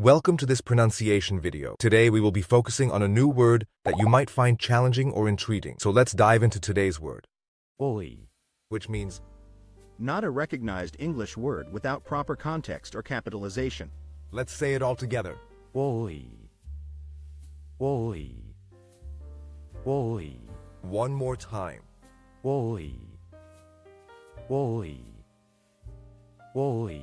Welcome to this pronunciation video. Today we will be focusing on a new word that you might find challenging or intriguing. So let's dive into today's word, Oi. which means Not a recognized English word without proper context or capitalization. let's say it all together. Oi. Oi. Oi. One more time. Oi. Oi. Oi.